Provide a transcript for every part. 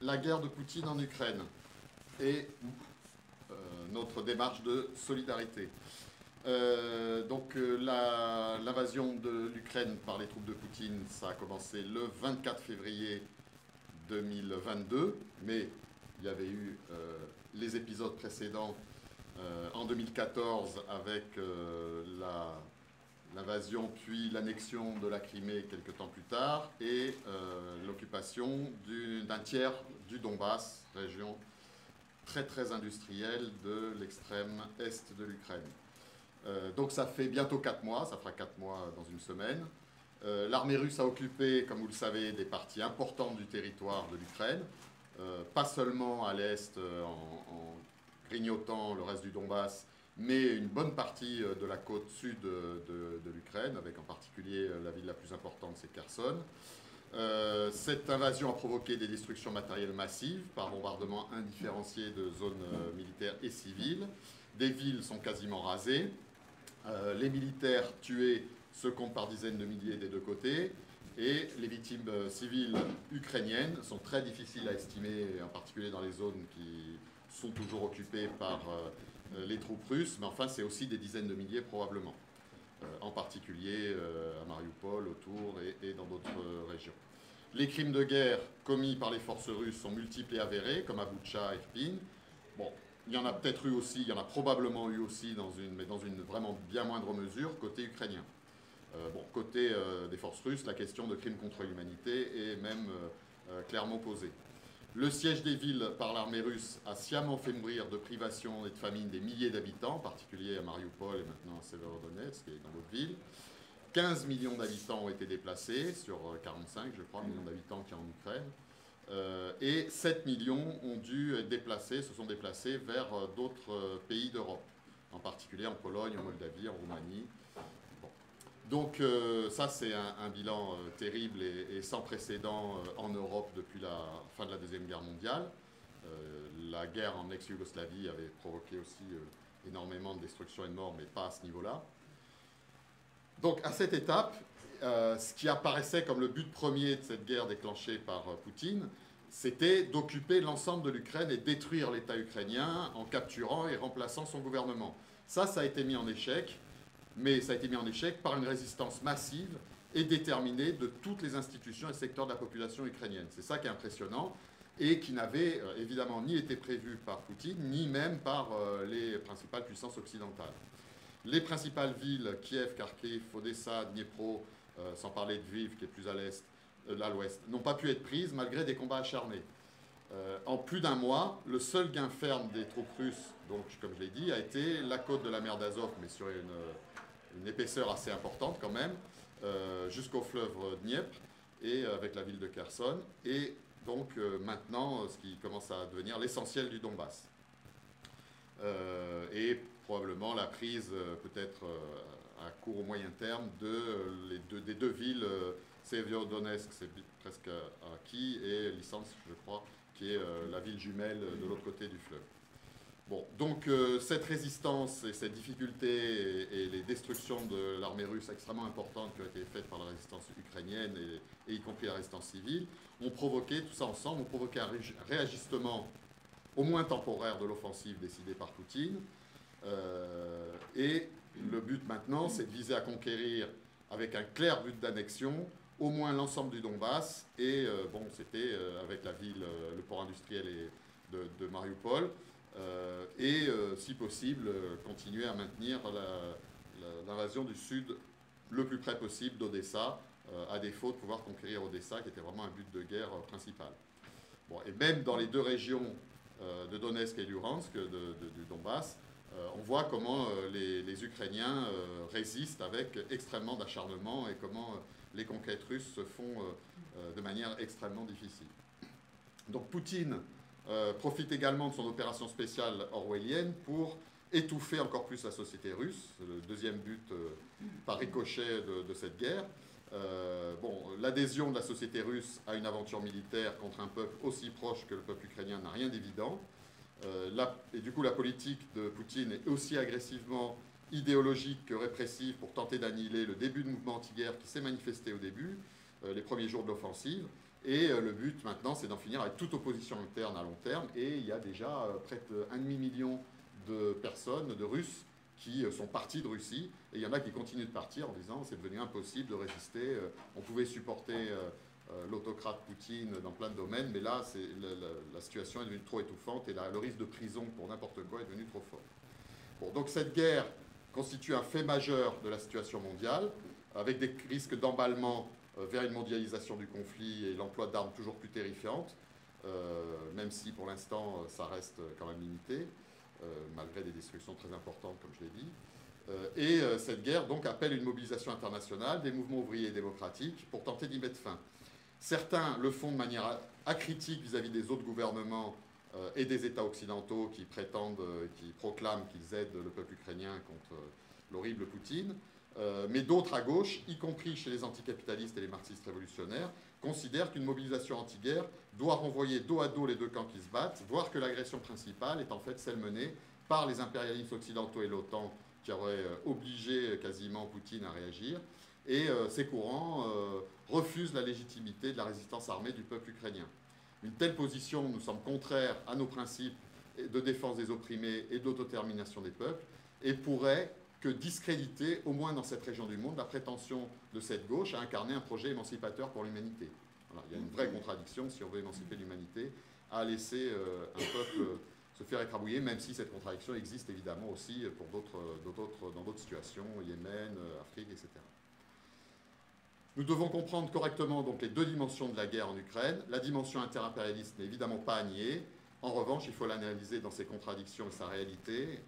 la guerre de Poutine en Ukraine et euh, notre démarche de solidarité. Euh, donc euh, l'invasion de l'Ukraine par les troupes de Poutine, ça a commencé le 24 février 2022, mais il y avait eu les épisodes précédents en 2014 avec l'invasion puis l'annexion de la Crimée quelques temps plus tard et l'occupation d'un tiers du Donbass, région très très industrielle de l'extrême est de l'Ukraine. Euh, donc ça fait bientôt 4 mois, ça fera 4 mois dans une semaine. Euh, l'armée russe a occupé, comme vous le savez, des parties importantes du territoire de l'Ukraine, euh, pas seulement à l'est en, grignotant le reste du Donbass, mais une bonne partie de la côte sud de, de l'Ukraine, avec en particulier la ville la plus importante, c'est Kherson. Euh, cette invasion a provoqué des destructions matérielles massives par bombardement indifférencié de zones euh, militaires et civiles. Des villes sont quasiment rasées. Euh, les militaires tués se comptent par dizaines de milliers des deux côtés. Et les victimes civiles ukrainiennes sont très difficiles à estimer, en particulier dans les zones qui sont toujours occupées par les troupes russes. Mais enfin, c'est aussi des dizaines de milliers probablement. Euh, en particulier euh, à Mariupol, autour et, dans d'autres régions. Les crimes de guerre commis par les forces russes sont multiples et avérés, comme à Boucha, Irpin. Bon, il y en a peut-être eu aussi, il y en a probablement eu aussi, dans une, mais dans une vraiment bien moindre mesure, côté ukrainien. Euh, bon, côté des forces russes, la question de crimes contre l'humanité est même clairement posée. Le siège des villes par l'armée russe a sciemment fait mourir de privation et de famine des milliers d'habitants, en particulier à Mariupol et maintenant à Severodonetsk et dans d'autres villes. 15 millions d'habitants ont été déplacés sur 45, je crois, millions d'habitants qui sont en Ukraine. Euh, et 7 millions ont dû être déplacés, se sont déplacés vers euh, d'autres euh, pays d'Europe, en particulier en Pologne, en Moldavie, en Roumanie. Donc euh, ça, c'est un, bilan euh, terrible et, sans précédent euh, en Europe depuis la fin de la Deuxième Guerre mondiale. la guerre en ex-Yougoslavie avait provoqué aussi énormément de destruction et de morts, mais pas à ce niveau-là. Donc à cette étape, ce qui apparaissait comme le but premier de cette guerre déclenchée par Poutine, c'était d'occuper l'ensemble de l'Ukraine et détruire l'État ukrainien en capturant et remplaçant son gouvernement. Ça, ça a été mis en échec mais ça a été mis en échec par une résistance massive et déterminée de toutes les institutions et secteurs de la population ukrainienne. C'est ça qui est impressionnant et qui n'avait euh, évidemment ni été prévu par Poutine, ni même par euh, les principales puissances occidentales. Les principales villes, Kiev, Kharkiv, Odessa, Dniepro, euh, sans parler de Lviv qui est plus à l'est, à l'ouest, n'ont pas pu être prises malgré des combats acharnés. en plus d'un mois, le seul gain ferme des troupes russes, donc comme je l'ai dit, a été la côte de la mer d'Azov, mais sur une, une épaisseur assez importante quand même, euh, jusqu'au fleuve Dniepr et euh, avec la ville de Kherson. Et donc euh, maintenant, ce qui commence à devenir l'essentiel du Donbass. et probablement la prise, peut-être à court ou moyen terme, des deux villes, Severodonetsk, c'est presque acquis, et Licence, je crois, qui est la ville jumelle de l'autre côté du fleuve. Bon, donc euh, cette résistance et cette difficulté et, les destructions de l'armée russe extrêmement importantes qui ont été faites par la résistance ukrainienne et, y compris la résistance civile ont provoqué, tout ça ensemble, ont provoqué un réajustement au moins temporaire de l'offensive décidée par Poutine. Euh, et le but maintenant, c'est de viser à conquérir avec un clair but d'annexion au moins l'ensemble du Donbass. Et euh, bon, c'était avec la ville, le port industriel de, de Mariupol. Euh, et, euh, si possible, continuer à maintenir l'invasion du sud le plus près possible d'Odessa, euh, à défaut de pouvoir conquérir Odessa, qui était vraiment un but de guerre principal. Bon, et même dans les deux régions de Donetsk et Luhansk, du Donbass, on voit comment les, Ukrainiens résistent avec extrêmement d'acharnement et comment les conquêtes russes se font de manière extrêmement difficile. Donc Poutine euh, profite également de son opération spéciale orwellienne pour étouffer encore plus la société russe, le deuxième but euh, par ricochet de, cette guerre. Euh, bon, l'adhésion de la société russe à une aventure militaire contre un peuple aussi proche que le peuple ukrainien n'a rien d'évident. et du coup, la politique de Poutine est aussi agressivement idéologique que répressive pour tenter d'annihiler le début de mouvement anti-guerre qui s'est manifesté au début, les premiers jours de l'offensive, Et le but maintenant, c'est d'en finir avec toute opposition interne à long terme. Et il y a déjà près d'un demi-million de personnes, de Russes, qui sont partis de Russie. Et il y en a qui continuent de partir en disant c'est devenu impossible de résister. On pouvait supporter l'autocrate Poutine dans plein de domaines, mais là, la, situation est devenue trop étouffante et le risque de prison pour n'importe quoi est devenu trop fort. Donc cette guerre constitue un fait majeur de la situation mondiale, avec des risques d'emballement euh, vers une mondialisation du conflit et l'emploi d'armes toujours plus terrifiantes, euh, même si pour l'instant euh, ça reste quand même limité, malgré des destructions très importantes, comme je l'ai dit. et cette guerre donc appelle une mobilisation internationale des mouvements ouvriers et démocratiques pour tenter d'y mettre fin. Certains le font de manière acritique vis-à-vis des autres gouvernements et des États occidentaux qui prétendent, qui proclament qu'ils aident le peuple ukrainien contre l'horrible Poutine. Euh, mais d'autres à gauche, y compris chez les anticapitalistes et les marxistes révolutionnaires, considèrent qu'une mobilisation anti-guerre doit renvoyer dos à dos les deux camps qui se battent, voire que l'agression principale est en fait celle menée par les impérialistes occidentaux et l'OTAN qui auraient euh, obligé quasiment Poutine à réagir. Et euh, ces courants refusent la légitimité de la résistance armée du peuple ukrainien. Une telle position nous semble contraire à nos principes de défense des opprimés et d'autodétermination des peuples et pourrait que discréditer, au moins dans cette région du monde, la prétention de cette gauche à incarner un projet émancipateur pour l'humanité. il y a une vraie contradiction, si on veut émanciper l'humanité, à laisser euh, un peuple euh, se faire écrabouiller, même si cette contradiction existe évidemment aussi pour d'autres, dans d'autres situations, Yémen, euh, Afrique, etc. Nous devons comprendre correctement donc les deux dimensions de la guerre en Ukraine. La dimension interimpérialiste n'est évidemment pas à nier. En revanche, il faut l'analyser dans ses contradictions et sa réalité,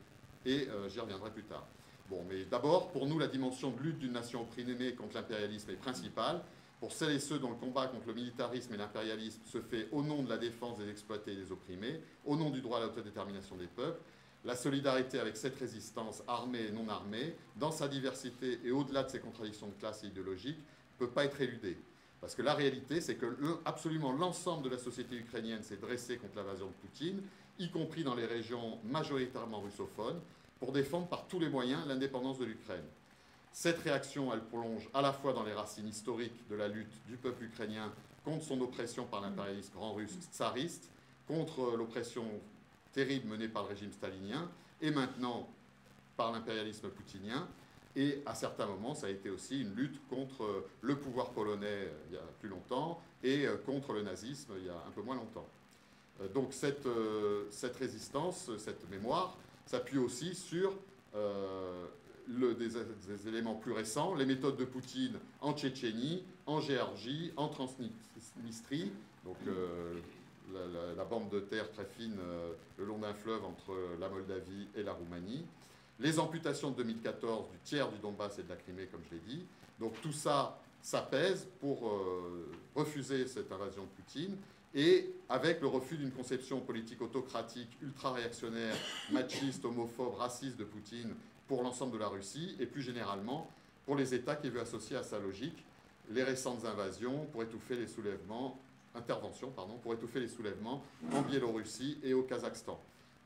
et j'y reviendrai plus tard. Bon, mais d'abord, pour nous, la dimension de lutte d'une nation opprimée contre l'impérialisme est principale. Pour celles et ceux dont le combat contre le militarisme et l'impérialisme se fait au nom de la défense des exploités et des opprimés, au nom du droit à l'autodétermination des peuples, la solidarité avec cette résistance armée et non armée, dans sa diversité et au-delà de ses contradictions de classe et idéologiques, ne peut pas être éludée. Parce que la réalité, c'est que absolument l'ensemble de la société ukrainienne s'est dressé contre l'invasion de Poutine, y compris dans les régions majoritairement russophones, pour défendre par tous les moyens l'indépendance de l'Ukraine. Cette réaction, elle plonge à la fois dans les racines historiques de la lutte du peuple ukrainien contre son oppression par l'impérialisme grand russe tsariste, contre l'oppression terrible menée par le régime stalinien, et maintenant par l'impérialisme poutinien. Et à certains moments, ça a été aussi une lutte contre le pouvoir polonais euh, il y a plus longtemps et euh, contre le nazisme il y a un peu moins longtemps. Euh, donc cette résistance, cette mémoire, s'appuie aussi sur euh, des, éléments plus récents, les méthodes de Poutine en Tchétchénie, en Géorgie, en Transnistrie, donc euh, la, bande de terre très fine euh, le long d'un fleuve entre la Moldavie et la Roumanie, les amputations de 2014 du tiers du Donbass et de la Crimée, comme je l'ai dit. Donc tout ça, ça pèse pour refuser cette invasion de Poutine et avec le refus d'une conception politique autocratique, ultra-réactionnaire, machiste, homophobe, raciste de Poutine pour l'ensemble de la Russie, et plus généralement pour les États qu'il veut associer à sa logique, les récentes invasions pour étouffer les soulèvements, interventions, pardon, pour étouffer les soulèvements en Biélorussie et au Kazakhstan.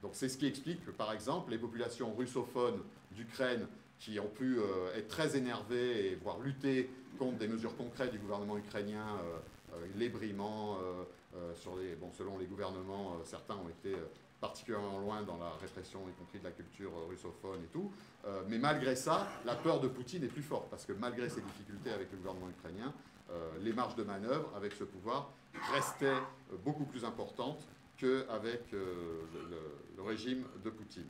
Donc c'est ce qui explique que, par exemple, les populations russophones d'Ukraine qui ont pu euh, être très énervées et voire lutter contre des mesures concrètes du gouvernement ukrainien, euh, euh, l'ébriement, euh, sur les, selon les gouvernements, euh, certains ont été euh, particulièrement loin dans la répression, y compris de la culture russophone et tout. mais malgré ça, la peur de Poutine est plus forte, parce que malgré ses difficultés avec le gouvernement ukrainien, les marges de manœuvre avec ce pouvoir restaient beaucoup plus importantes qu'avec le, régime de Poutine.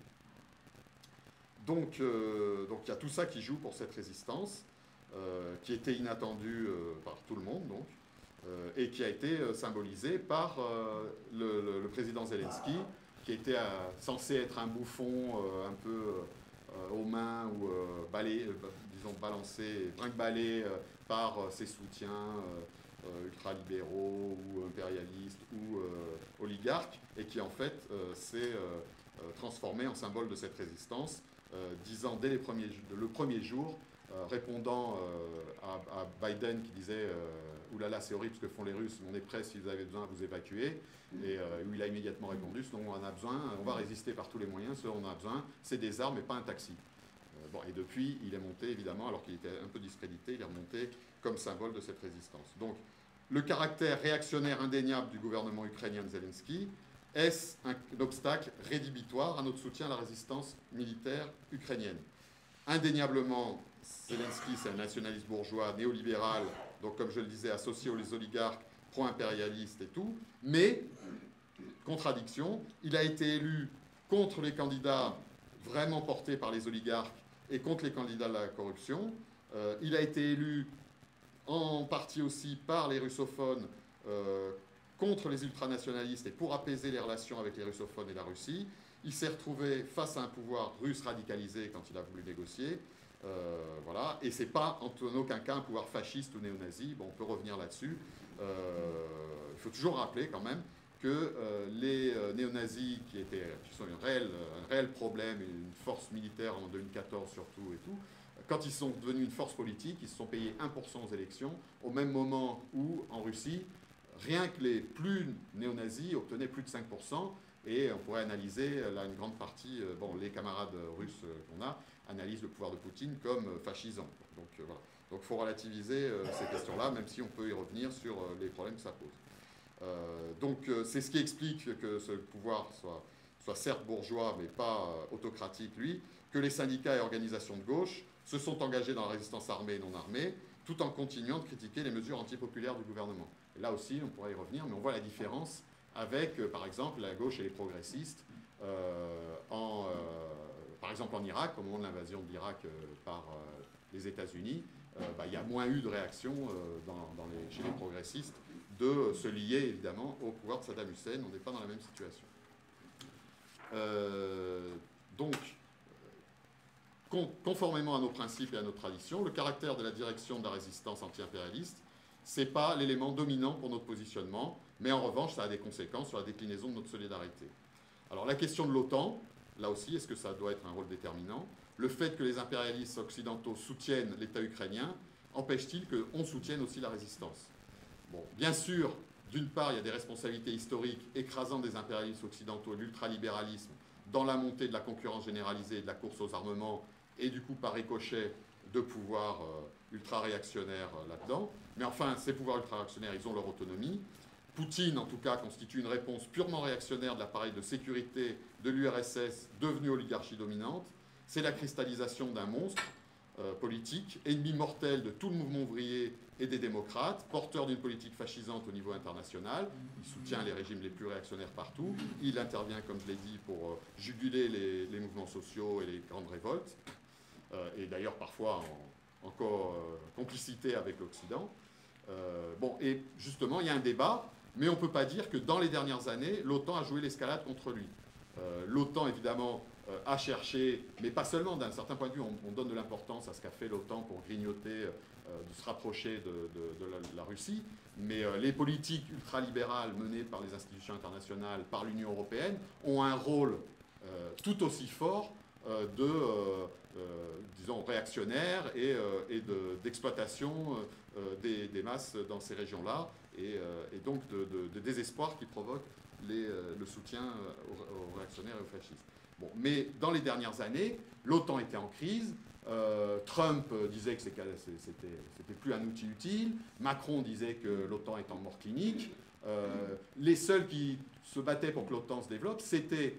Donc, donc il y a tout ça qui joue pour cette résistance, qui était inattendue par tout le monde, donc. Euh, et qui a été euh, symbolisé par euh, le, président Zelensky, qui était censé être un bouffon un peu aux mains ou balé, disons balancé, brinque-ballé par ses soutiens ultralibéraux ou impérialistes ou oligarques, et qui en fait s'est transformé en symbole de cette résistance, disant dès le premier jour, répondant à, Biden qui disait oulala, c'est horrible ce que font les Russes, on est prêt si vous avez besoin à vous évacuer. Et euh, où il a immédiatement répondu, ce dont on a besoin, on va résister par tous les moyens, ce dont on a besoin, c'est des armes et pas un taxi. Euh, bon, et depuis, il est monté, évidemment, alors qu'il était un peu discrédité, il est remonté comme symbole de cette résistance. Donc, le caractère réactionnaire indéniable du gouvernement ukrainien de Zelensky est-ce un, obstacle rédhibitoire à notre soutien à la résistance militaire ukrainienne? Indéniablement, Zelensky, c'est un nationaliste bourgeois néolibéral, donc comme je le disais, associé aux oligarques pro-impérialistes et tout, mais, contradiction, il a été élu contre les candidats vraiment portés par les oligarques et contre les candidats de la corruption. Euh, il a été élu en partie aussi par les russophones euh, contre les ultranationalistes et pour apaiser les relations avec les russophones et la Russie. Il s'est retrouvé face à un pouvoir russe radicalisé quand il a voulu négocier. Euh, voilà. Et ce n'est pas en, aucun cas un pouvoir fasciste ou néo-nazi. Bon, on peut revenir là-dessus. Euh, il faut toujours rappeler quand même que euh, les néo-nazis, qui, étaient, qui sont un réel problème, une force militaire en 2014 surtout et tout, quand ils sont devenus une force politique, ils se sont payés 1% aux élections, au même moment où, en Russie, rien que les plus néo-nazis obtenaient plus de 5%, et on pourrait analyser, là, une grande partie, bon, les camarades russes qu'on a, analysent le pouvoir de Poutine comme fascisant. Donc voilà. Donc il faut relativiser ces questions-là, même si on peut y revenir sur les problèmes que ça pose. donc c'est ce qui explique que ce pouvoir soit, certes bourgeois, mais pas autocratique, lui, que les syndicats et organisations de gauche se sont engagés dans la résistance armée et non armée, tout en continuant de critiquer les mesures antipopulaires du gouvernement. Et là aussi, on pourrait y revenir, mais on voit la différence avec, euh, par exemple, la gauche et les progressistes, euh, en, euh, par exemple en Irak, au moment de l'invasion de l'Irak par les États-Unis, bah, il y a moins eu de réaction chez les progressistes de se lier évidemment au pouvoir de Saddam Hussein. On n'est pas dans la même situation. donc, conformément à nos principes et à nos traditions, le caractère de la direction de la résistance anti-impérialiste, ce n'est pas l'élément dominant pour notre positionnement, mais en revanche, ça a des conséquences sur la déclinaison de notre solidarité. Alors la question de l'OTAN, là aussi, est-ce que ça doit être un rôle déterminant? Le fait que les impérialistes occidentaux soutiennent l'État ukrainien empêche-t-il qu'on soutienne aussi la résistance? Bien sûr, d'une part, il y a des responsabilités historiques écrasant des impérialistes occidentaux, l'ultralibéralisme, dans la montée de la concurrence généralisée de la course aux armements et du coup par ricochet de pouvoirs euh, ultra-réactionnaires euh, là-dedans. Mais enfin, ces pouvoirs ultra-réactionnaires, ils ont leur autonomie. Poutine, en tout cas, constitue une réponse purement réactionnaire de l'appareil de sécurité de l'URSS devenu oligarchie dominante. C'est la cristallisation d'un monstre euh, politique, ennemi mortel de tout le mouvement ouvrier et des démocrates, porteur d'une politique fascisante au niveau international. Il soutient les régimes les plus réactionnaires partout. Il intervient, comme je l'ai dit, pour juguler les, mouvements sociaux et les grandes révoltes. Euh, et d'ailleurs parfois en, encore euh, complicité avec l'Occident. Euh, bon, et justement, il y a un débat, mais on ne peut pas dire que dans les dernières années, l'OTAN a joué l'escalade contre lui. L'OTAN, évidemment, a cherché, mais pas seulement, d'un certain point de vue, on, donne de l'importance à ce qu'a fait l'OTAN pour grignoter, de se rapprocher de, la, Russie, mais les politiques ultralibérales menées par les institutions internationales, par l'Union européenne, ont un rôle tout aussi fort de euh, disons, réactionnaire et, euh, d'exploitation euh, des, masses dans ces régions-là, et, donc de, désespoir qui provoque le soutien aux, réactionnaires et aux fascistes. Bon, mais dans les dernières années, l'OTAN était en crise, Trump disait que c'était plus un outil utile. Macron disait que l'OTAN est en mort clinique. les seuls qui se battaient pour que l'OTAN se développe, c'était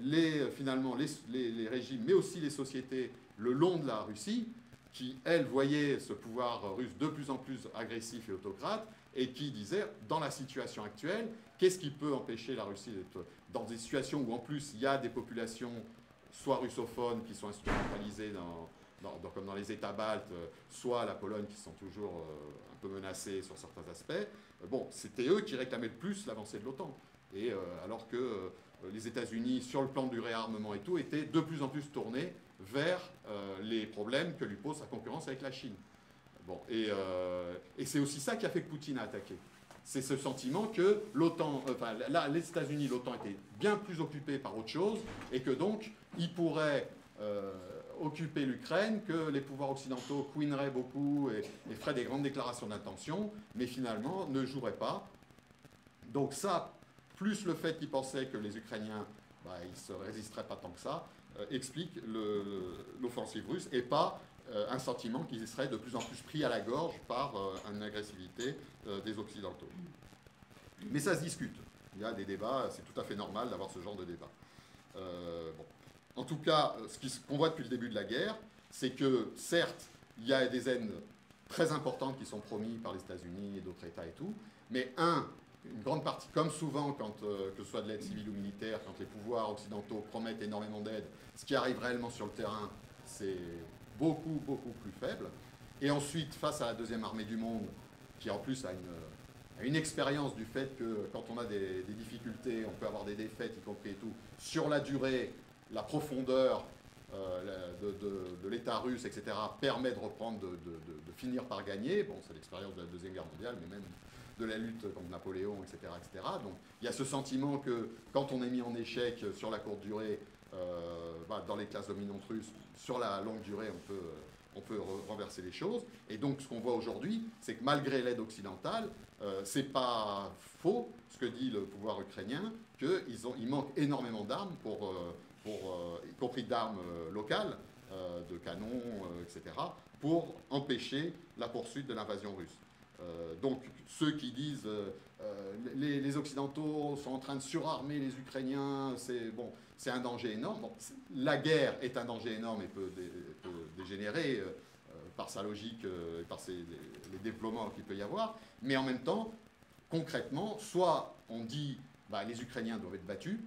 les, finalement les, régimes, mais aussi les sociétés le long de la Russie, qui, elles, voyaient ce pouvoir russe de plus en plus agressif et autocrate, et qui disaient, dans la situation actuelle, qu'est-ce qui peut empêcher la Russie d'être dans des situations où, en plus, il y a des populations, soit russophones, qui sont instrumentalisées comme dans les États baltes, soit la Pologne, qui sont toujours euh, un peu menacées sur certains aspects. Bon, c'était eux qui réclamaient le plus l'avancée de l'OTAN. Et euh, alors que euh, les États-Unis, sur le plan du réarmement et tout, étaient de plus en plus tournés vers euh, les problèmes que lui pose sa concurrence avec la Chine. Et, euh, et c'est aussi ça qui a fait que Poutine a attaqué. C'est ce sentiment que l'OTAN, enfin là, les États-Unis, l'OTAN était bien plus occupé par autre chose, et que donc il pourrait euh, occuper l'Ukraine, que les pouvoirs occidentaux couineraient beaucoup et, feraient des grandes déclarations d'intention, mais finalement ne joueraient pas. Donc ça, plus le fait qu'ils pensaient que les Ukrainiens, bah, ils ne se résisteraient pas tant que ça, euh, explique l'offensive russe et pas un sentiment qu'ils seraient de plus en plus pris à la gorge par une agressivité des Occidentaux. Mais ça se discute. Il y a des débats, c'est tout à fait normal d'avoir ce genre de débat. En tout cas, ce qu'on voit depuis le début de la guerre, c'est que certes, il y a des aides très importantes qui sont promises par les États-Unis et d'autres États et tout, mais un, une grande partie, comme souvent, quand, euh, que ce soit de l'aide civile ou militaire, quand les pouvoirs occidentaux promettent énormément d'aide, ce qui arrive réellement sur le terrain, c'est beaucoup, beaucoup plus faible. Et ensuite, face à la deuxième armée du monde, qui en plus a une, expérience du fait que quand on a des, difficultés, on peut avoir des défaites, y compris et tout, sur la durée, la profondeur euh, de, l'État russe, etc., permet de reprendre, de, finir par gagner. Bon, c'est l'expérience de la Deuxième Guerre mondiale, mais même de la lutte contre Napoléon, etc., etc. Donc il y a ce sentiment que quand on est mis en échec sur la courte durée, euh, bah, dans les classes dominantes russes, sur la longue durée, on peut, on peut renverser les choses. Et donc ce qu'on voit aujourd'hui, c'est que malgré l'aide occidentale, euh, c'est pas faux ce que dit le pouvoir ukrainien, qu'il il manque énormément d'armes pour, euh, euh, y compris d'armes euh, locales, euh, de canons, etc., pour empêcher la poursuite de l'invasion russe. Donc ceux qui disent les, Occidentaux sont en train de surarmer les Ukrainiens, c'est bon, c'est un danger énorme. la guerre est un danger énorme et peut, dégénérer par sa logique et par les, développements qu'il peut y avoir, mais en même temps, concrètement, soit on dit bah, les Ukrainiens doivent être battus,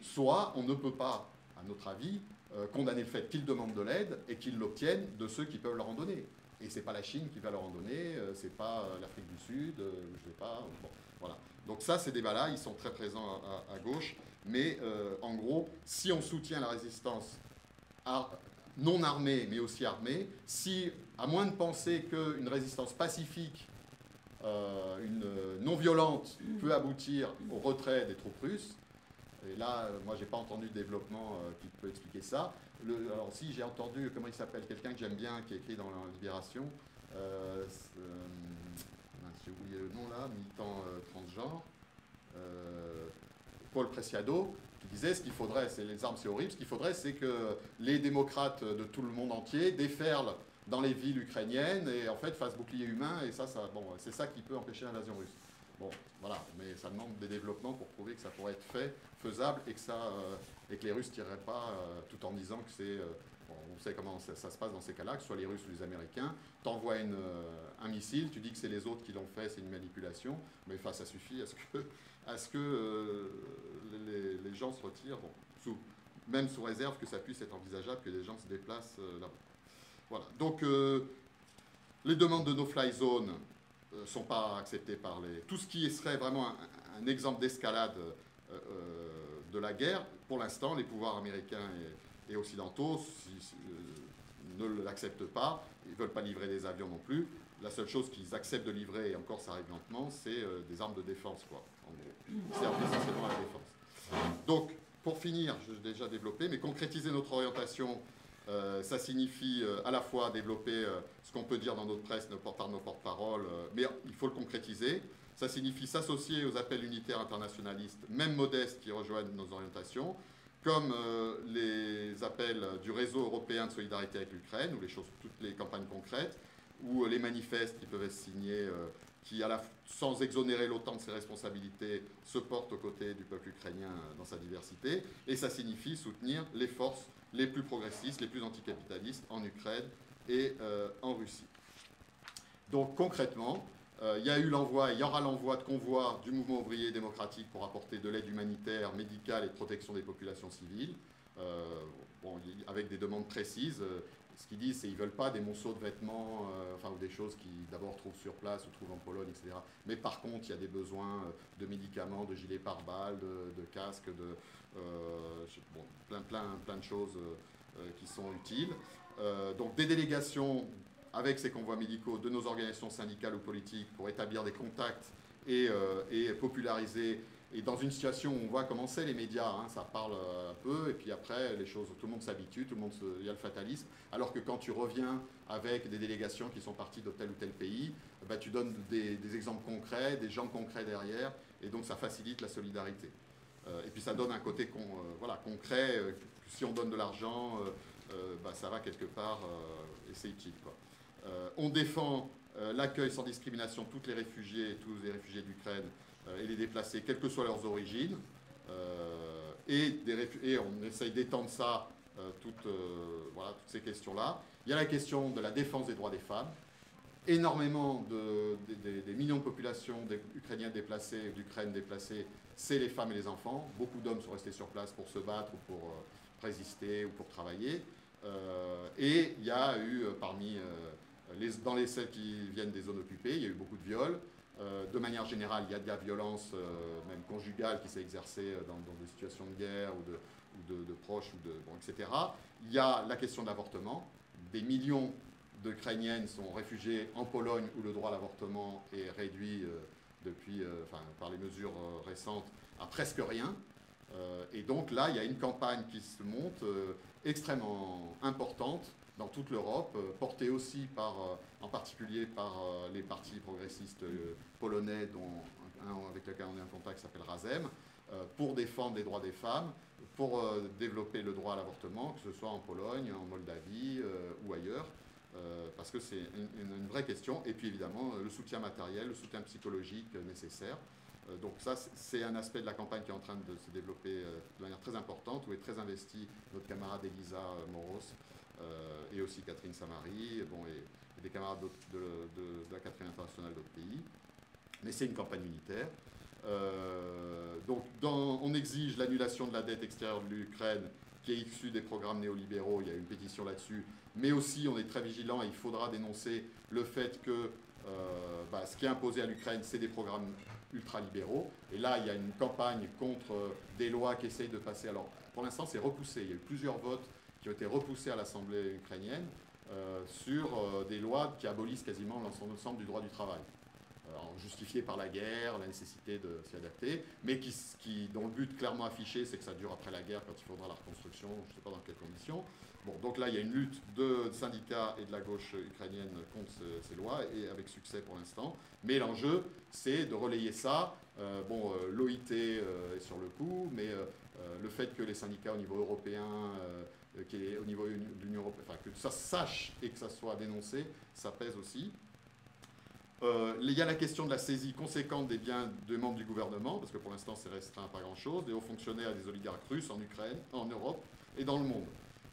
soit on ne peut pas, à notre avis, euh, condamner le fait qu'ils demandent de l'aide et qu'ils l'obtiennent de ceux qui peuvent leur en donner. Et ce n'est pas la Chine qui va leur en donner, euh, ce n'est pas euh, l'Afrique du Sud, je ne sais pas. voilà. Donc ça, ces débats-là, ils sont très présents à, gauche. Mais en gros, si on soutient la résistance non armée, mais aussi armée, si, à moins de penser qu'une résistance pacifique, une non violente, peut aboutir au retrait des troupes russes, et là, euh, moi, j'ai pas entendu de développement euh, qui peut expliquer ça. Alors, si j'ai entendu, comment il s'appelle, quelqu'un que j'aime bien, qui est écrit dans la Libération, euh, j'ai oublié le nom là, militant transgenre, Paul Preciado, qui disait ce qu'il faudrait, c'est les armes, c'est horrible, ce qu'il faudrait, c'est que les démocrates de tout le monde entier déferlent dans les villes ukrainiennes et en fait fassent bouclier humain, et ça bon, c'est ça qui peut empêcher l'invasion russe. Bon, voilà, mais ça demande des développements pour prouver que ça pourrait être fait, faisable, et que, ça, euh, et que les Russes ne tireraient pas euh, tout en disant que c'est... Euh, on sait comment ça, se passe dans ces cas-là, que ce soit les Russes ou les Américains. T'envoies un missile, tu dis que c'est les autres qui l'ont fait, c'est une manipulation, mais enfin, ça suffit à ce que, à ce que les, gens se retirent, bon, sous, même sous réserve que ça puisse être envisageable que les gens se déplacent là-bas. Voilà, donc les demandes de no-fly zone, ne euh, sont pas acceptés par les... Tout ce qui serait vraiment un, exemple d'escalade euh, euh, de la guerre, pour l'instant, les pouvoirs américains et, occidentaux ne l'acceptent pas. Ils ne veulent pas livrer des avions non plus. La seule chose qu'ils acceptent de livrer, et encore ça arrive lentement, c'est des armes de défense, quoi, en gros. Servir essentiellement à la défense. Donc, pour finir, je l'ai déjà développé, mais concrétiser notre orientation euh, ça signifie euh, à la fois développer euh, ce qu'on peut dire dans notre presse par nos porte-paroles, mais il faut le concrétiser. Ça signifie s'associer aux appels unitaires internationalistes, même modestes, qui rejoignent nos orientations, comme les appels du réseau européen de solidarité avec l'Ukraine, ou les choses, toutes les campagnes concrètes, ou les manifestes qui peuvent être signés, qui, sans exonérer l'OTAN de ses responsabilités, se portent aux côtés du peuple ukrainien dans sa diversité. Et ça signifie soutenir les forces les plus progressistes, les plus anticapitalistes en Ukraine et euh, en Russie. Donc concrètement, euh, il y a eu l'envoi, il y aura l'envoi de convois du mouvement ouvrier démocratique pour apporter de l'aide humanitaire, médicale et de protection des populations civiles, euh, avec des demandes précises. Ce qu'ils disent, c'est qu'ils ne veulent pas des monceaux de vêtements, enfin, ou des choses qu'ils d'abord trouvent sur place ou trouvent en Pologne, etc. Mais par contre, il y a des besoins de médicaments, de gilets pare-balles, de, casques, de, euh, bon, plein, plein, plein de choses euh, qui sont utiles. Euh, donc des délégations avec ces convois médicaux de nos organisations syndicales ou politiques pour établir des contacts et populariser et dans une situation où on voit comment c'est les médias, hein, ça parle un peu, et puis après, les choses, tout le monde s'habitue, tout le monde, il y a le fatalisme. Alors que quand tu reviens avec des délégations qui sont parties de tel ou tel pays, bah, tu donnes des, exemples concrets, des gens concrets derrière, et donc ça facilite la solidarité. Euh, et puis ça donne un côté euh, concret. Euh, si on donne de l'argent, bah, ça va quelque part, et c'est utile. on défend l'accueil sans discrimination tous les réfugiés, tous les réfugiés d'Ukraine et les déplacés, quelles que soient leurs origines. Et, et, on essaye d'étendre ça, toutes, voilà, toutes ces questions-là. Il y a la question de la défense des droits des femmes énormément de, des millions de populations ukrainiens déplacés, d'Ukraine déplacés, c'est les femmes et les enfants. Beaucoup d'hommes sont restés sur place pour se battre ou pour euh, résister ou pour travailler. Euh, et il y a eu euh, parmi dans les celles qui viennent des zones occupées, il y a eu beaucoup de viols. de manière générale, il y a de la violence, même conjugale, qui s'est exercée dans, des situations de guerre ou de, proches, etc. Il y a la question de l'avortement. Des millions d'Ukrainiennes sont réfugiées en Pologne où le droit à l'avortement est réduit euh, depuis, euh, enfin, par les mesures euh, récentes à presque rien. et donc là, il y a une campagne qui se monte extrêmement importante dans toute l'Europe, portée aussi par, en particulier par les partis progressistes polonais, dont un avec lequel on est en contact s'appelle Razem, pour défendre les droits des femmes, pour développer le droit à l'avortement, que ce soit en Pologne, en Moldavie ou ailleurs. Euh, parce que c'est une, vraie question. Et puis évidemment, euh, le soutien matériel, le soutien psychologique euh, nécessaire. donc ça, c'est un aspect de la campagne qui est en train de se développer de manière très importante, où est très investie notre camarade Elisa Moros et aussi Catherine Samari, bon, et, des camarades de, la Catherine internationale d'autres pays. Mais c'est une campagne unitaire. donc on exige l'annulation de la dette extérieure de l'Ukraine qui est issue des programmes néolibéraux. Il y a une pétition là-dessus mais aussi on est très vigilant et il faudra dénoncer le fait que euh, bah, ce qui est imposé à l'Ukraine, c'est des programmes ultralibéraux. Et là, il y a une campagne contre euh, des lois qui essayent de passer. Alors, pour l'instant, c'est repoussé. Il y a eu plusieurs votes qui ont été repoussés à l'Assemblée ukrainienne euh, sur des lois qui abolissent quasiment l'ensemble du droit du travail. justifié par la guerre, la nécessité de s'y adapter, mais qui, qui, dont le but clairement affiché, c'est que ça dure après la guerre, quand il faudra la reconstruction, je ne sais pas dans quelles conditions. Bon, donc là, il y a une lutte de syndicats et de la gauche ukrainienne contre ces lois, et avec succès pour l'instant. Mais l'enjeu, c'est de relayer ça. Euh, bon, euh, l'OIT euh, est sur le coup, mais le fait que les syndicats au niveau européen, au niveau de l'Union européenne, que ça sache et que ça soit dénoncé, ça pèse aussi. il y a la question de la saisie conséquente des biens de membres du gouvernement, parce que pour l'instant c'est restreint à pas grand-chose, des hauts fonctionnaires et des oligarques russes en Ukraine, en Europe et dans le monde.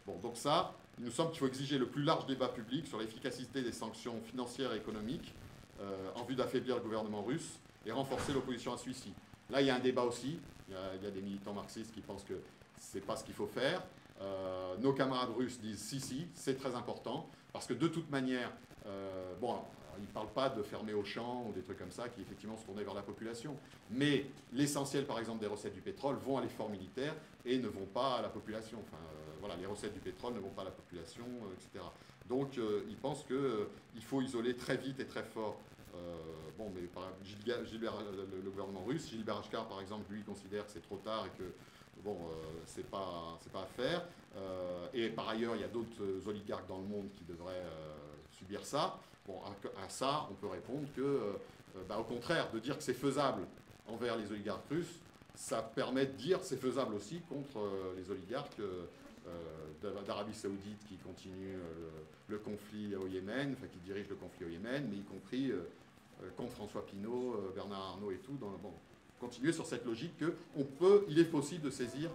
Bon, donc ça, il nous semble qu'il faut exiger le plus large débat public sur l'efficacité des sanctions financières et économiques euh, en vue d'affaiblir le gouvernement russe et renforcer l'opposition à celui-ci. Là, il y a un débat aussi. Il y a, des militants marxistes qui pensent que ce n'est pas ce qu'il faut faire. Euh, nos camarades russes disent si, si, c'est très important, parce que de toute manière, euh, bon, ils ne parlent pas de fermer au champ ou des trucs comme ça qui effectivement se tournaient vers la population. Mais l'essentiel, par exemple, des recettes du pétrole vont à l'effort militaire et ne vont pas à la population. Enfin, voilà, les recettes du pétrole ne vont pas à la population, euh, etc. Donc euh, ils pensent qu'il euh, faut isoler très vite et très fort. bon, mais par, Gilbert, le, gouvernement russe, Gilbert Ashkar, par exemple, lui considère que c'est trop tard et que bon, c'est pas, pas à faire. et par ailleurs, il y a d'autres oligarques dans le monde qui devraient subir ça. Bon, à, ça, on peut répondre que, bah, au contraire, de dire que c'est faisable envers les oligarques russes, ça permet de dire que c'est faisable aussi contre les oligarques euh, d'Arabie Saoudite qui continue euh, le, conflit au Yémen, enfin qui dirige le conflit au Yémen, mais y compris euh, contre François Pinault, Bernard Arnault et tout. Dans, bon, continuer sur cette logique que on peut, il est possible de saisir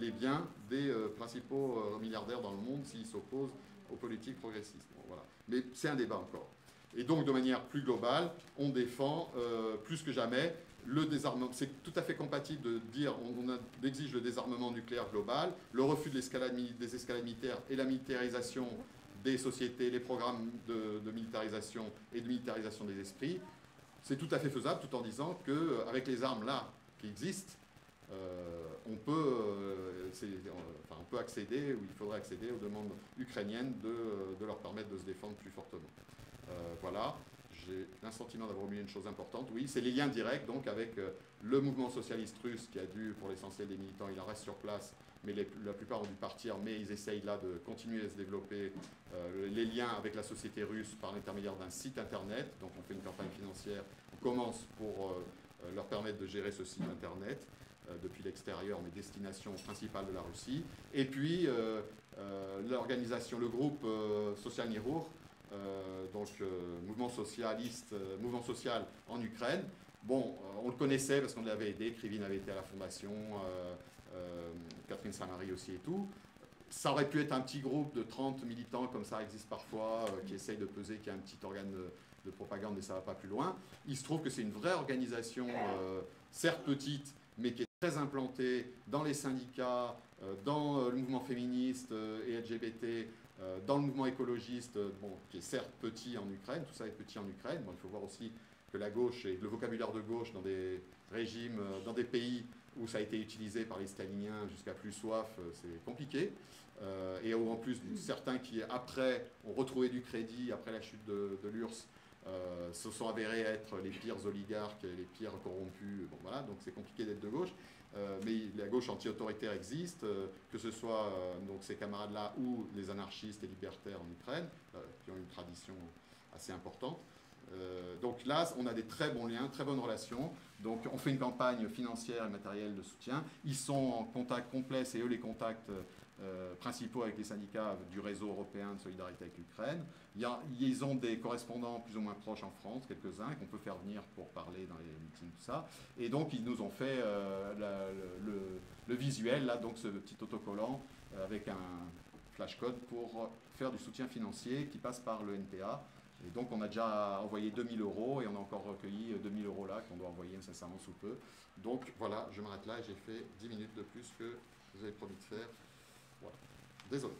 les biens des principaux milliardaires dans le monde s'ils s'opposent aux politiques progressistes. Mais c'est un débat encore. Et donc, de manière plus globale, on défend plus que jamais le désarmement, c'est tout à fait compatible de dire on, exige le désarmement nucléaire global, le refus de des escalades militaires et la militarisation des sociétés, les programmes de, militarisation et de militarisation des esprits. C'est tout à fait faisable tout en disant qu'avec les armes là qui existent, euh, on, peut, euh, enfin, on peut accéder, ou il faudrait accéder aux demandes ukrainiennes de, de leur permettre de se défendre plus fortement. Euh, voilà j'ai un sentiment d'avoir oublié une chose importante. Oui, c'est les liens directs donc avec euh, le mouvement socialiste russe qui a dû, pour l'essentiel des militants, il en reste sur place, mais la plupart ont dû partir, mais ils essayent là de continuer à se développer euh, les liens avec la société russe par l'intermédiaire d'un site internet. Donc on fait une campagne financière, on commence pour euh, leur permettre de gérer ce site internet. depuis l'extérieur, mais destination principale de la Russie. Et puis l'organisation, le groupe Social Nirour, donc mouvement socialiste, mouvement social en Ukraine. Bon, on le connaissait parce qu'on l'avait aidé, Krivine avait été à la fondation, Catherine Samari aussi et tout ça aurait pu être un petit groupe de 30 militants, comme ça existe parfois, euh, qui essayent de peser, qui a un petit organe de, propagande, mais ça va pas plus loin. Il se trouve que c'est une vraie organisation, euh, certes petite, mais qui est très implantée dans les syndicats, euh, dans le mouvement féministe et LGBT, dans le mouvement écologiste, bon, qui est certes petit en Ukraine, tout ça est petit en Ukraine. Bon, il faut voir aussi que la gauche et le vocabulaire de gauche dans des régimes, dans des pays où ça a été utilisé par les staliniens jusqu'à plus soif, euh, c'est compliqué. Euh, et en plus, certains qui, après, ont retrouvé du crédit après la chute de, l'URSS, euh, se sont avérés être les pires oligarques et les pires corrompus. Bon, voilà, donc c'est compliqué d'être de gauche. mais la gauche anti-autoritaire existe, que ce soit donc ces camarades-là ou les anarchistes et libertaires en Ukraine, qui ont une tradition assez importante. Euh, donc là, on a des très bons liens, très bonnes relations. Donc on fait une campagne financière et matérielle de soutien. Ils sont en contact complet, c'est eux les contacts euh, principaux avec les syndicats du réseau européen de solidarité avec l'Ukraine. Ils ont des correspondants plus ou moins proches en France, quelques-uns, qu'on peut faire venir pour parler dans les meetings, tout ça. Et donc ils nous ont fait euh, le, visuel, là, donc ce petit autocollant avec un flashcode pour faire du soutien financier qui passe par le NPA. Et donc on a déjà envoyé 2000 euros et on a encore recueilli 2000 euros là qu'on doit envoyer incessamment sous peu. Donc voilà, je m'arrête là et j'ai fait 10 minutes de plus que vous avez promis de faire. Voilà. Désolé.